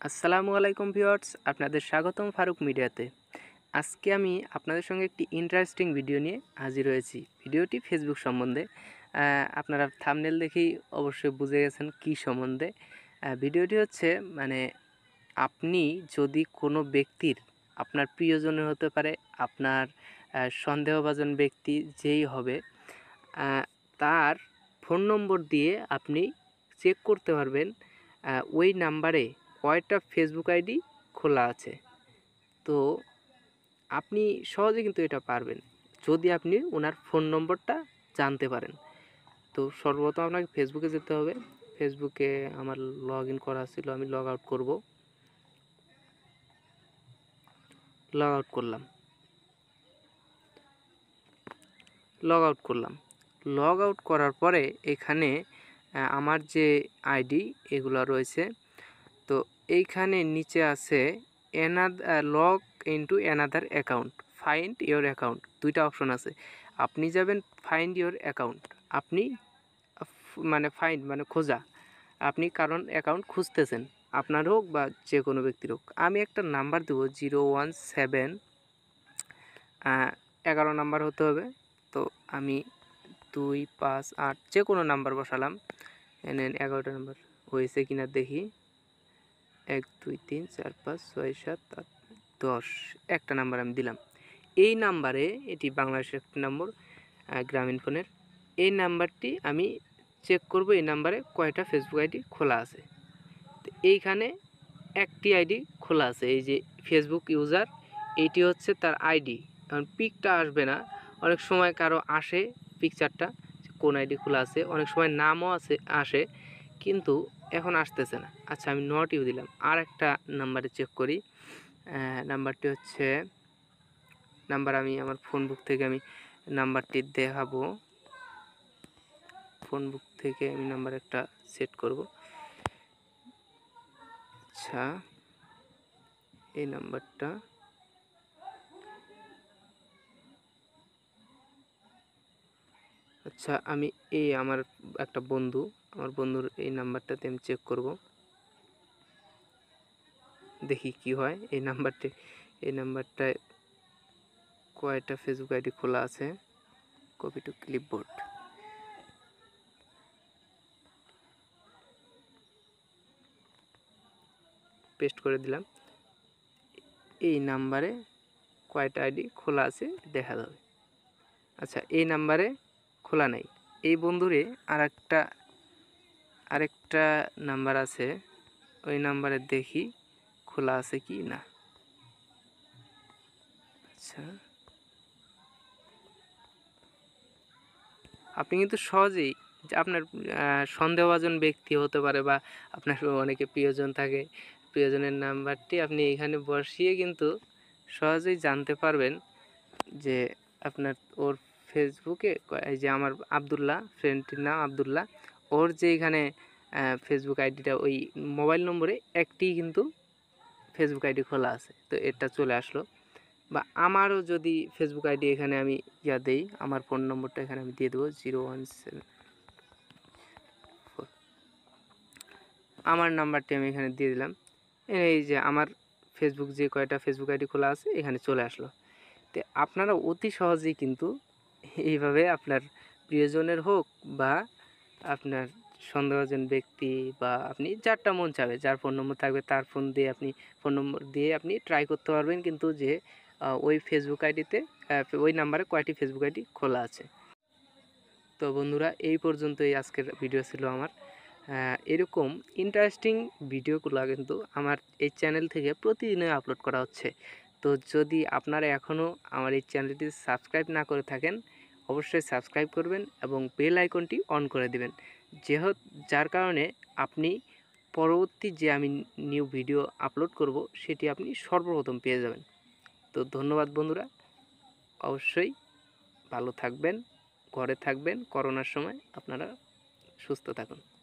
আসসালামু আলাইকুম ভিউয়ার্স, আপনাদের স্বাগতম ফারুক মিডিয়াতে। আজকে আমি আপনাদের সঙ্গে একটি ইন্টারেস্টিং ভিডিও নিয়ে হাজির হয়েছি। ভিডিওটি ফেসবুক সম্বন্ধে। আপনারা থামনেল দেখেই অবশ্যই বুঝে গেছেন কি সম্বন্ধে। ভিডিওটি হচ্ছে মানে আপনি যদি কোনো ব্যক্তির, আপনার প্রিয়জনের হতে পারে, আপনার সন্দেহভাজন ব্যক্তি যেই হবে তার ফোন নম্বর দিয়ে আপনি চেক করতে পারবেন ওই নাম্বারে কয়টা ফেসবুক আইডি খোলা আছে। তো আপনি সহজে কিন্তু এটা পারবেন। যদি আপনি ওনার ফোন নম্বরটা জানতে পারেন। তো সর্বপ্রথম আপনাকে ফেসবুকে যেতে হবে। ফেসবুকে আমার লগ ইন করা ছিল আমি লগ আউট করব। লগ আউট করলাম। লগ আউট করলাম। লগ আউট করার পরে এখানে আমার যে আইডি এগুলো রয়েছে এইখানে নিচে আছে another log into another account find your account দুইটা অপশন আছে। আপনি যাবেন ফাইন্ড ইওর অ্যাকাউন্ট আপনি মানে ফাইন্ড মানে খোঁজা। আপনি কারণ অ্যাকাউন্ট খুঁজতেছেন, আপনার হোক বা যে কোনো ব্যক্তির হোক। আমি একটা নাম্বার দেবো জিরো ওয়ান সেভেন এগারো নাম্বার হতে হবে। তো আমি দুই, পাঁচ, আট, যে কোনো নাম্বার বসালাম। এনে এগারোটা নাম্বার হয়েছে কিনা দেখি। এক, দুই, তিন, চার, পাঁচ, ছয়, সাত, আট, দশ। একটা নাম্বার আমি দিলাম। এই নাম্বারে, এটি বাংলাদেশের একটি নম্বর গ্রামীণ ফোনের, এই নাম্বারটি আমি চেক করব, এই নাম্বারে কয়টা ফেসবুক আইডি খোলা আছে। এইখানে একটি আইডি খোলা আছে, এই যে ফেসবুক ইউজার এইটি হচ্ছে তার আইডি। কারণ পিকটা আসবে না, অনেক সময় কারও আসে পিকচারটা কোন আইডি খোলা আছে, অনেক সময় নামও আছে, আসে। কিন্তু এখন আসতেছে না। আচ্ছা আমি নট ইউ দিলাম। আর একটা নাম্বারে চেক করি। নাম্বারটি হচ্ছে নাম্বার আমি আমার ফোন বুক থেকে আমি নাম্বারটি দেখাবো। ফোন বুক থেকে আমি নাম্বার একটা সেট করব। আচ্ছা এই নাম্বারটা আচ্ছা আমি এই আমার একটা বন্ধু আমার বন্ধুর এই নাম্বারটাতে আমি চেক করব। দেখি কি হয়। এই নাম্বারটি, এই নাম্বারটায় কয়টা ফেসবুক আইডি খোলা আছে? কপি টু ক্লিপবোর্ড পেস্ট করে দিলাম। এই নাম্বারে কয়টা আইডি খোলা আছে দেখা যাবে। আচ্ছা এই নাম্বারে খোলা নাই। এই বন্ধুরে আর একটা আরেকটা নাম্বার আছে, ওই নাম্বারে দেখি খোলা আছে কি না। আচ্ছা। আপনি কিন্তু সহজেই আপনার সন্দেহভাজন ব্যক্তি হতে পারে বা আপনার অনেকে প্রিয়জন থাকে, প্রিয়জনের নাম্বারটি আপনি এখানে বসিয়ে কিন্তু সহজেই জানতে পারবেন যে আপনার ওর ফেসবুকে এই যে আমার আবদুল্লাহ ফ্রেন্ডটির নাম আবদুল্লাহ ওর যে এখানে ফেসবুক আইডিটা ওই মোবাইল নম্বরে একটি কিন্তু ফেসবুক আইডি খোলা আছে। তো এটা চলে আসলো। বা আমারও যদি ফেসবুক আইডি এখানে আমি ইয়া দেই, আমার ফোন নম্বরটা এখানে আমি দিয়ে দেবো জিরো ওয়ান সেভেন আমার নাম্বারটি আমি এখানে দিয়ে দিলাম। এই যে আমার ফেসবুক যে কয়টা ফেসবুক আইডি খোলা আছে, এখানে চলে আসলো। তো আপনারা অতি সহজেই কিন্তু এইভাবে আপনার প্রিয়জনের হোক বা আপনার সন্দেহজন ব্যক্তি বা আপনি যারটা মন চাবে, যার ফোন নম্বর থাকবে তার ফোন দিয়ে আপনি ফোন নম্বর দিয়ে আপনি ট্রাই করতে পারবেন। কিন্তু যে ওই ফেসবুক আইডিতে ওই নাম্বারে কয়টি ফেসবুক আইডি খোলা আছে। তো বন্ধুরা, এই পর্যন্তই আজকের ভিডিও ছিল আমার। এরকম ইন্টারেস্টিং ভিডিওগুলো কিন্তু আমার এই চ্যানেল থেকে প্রতিদিনই আপলোড করা হচ্ছে। তো যদি আপনারা এখনও আমার এই চ্যানেলটি সাবস্ক্রাইব না করে থাকেন অবশ্যই সাবস্ক্রাইব করবেন এবং বেল আইকনটি অন করে দেবেন। যেহেতু, যার কারণে আপনি পরবর্তী যে আমি নিউ ভিডিও আপলোড করব, সেটি আপনি সর্বপ্রথম পেয়ে যাবেন। তো ধন্যবাদ বন্ধুরা। অবশ্যই ভালো থাকবেন, ঘরে থাকবেন, করোনার সময় আপনারা সুস্থ থাকুন।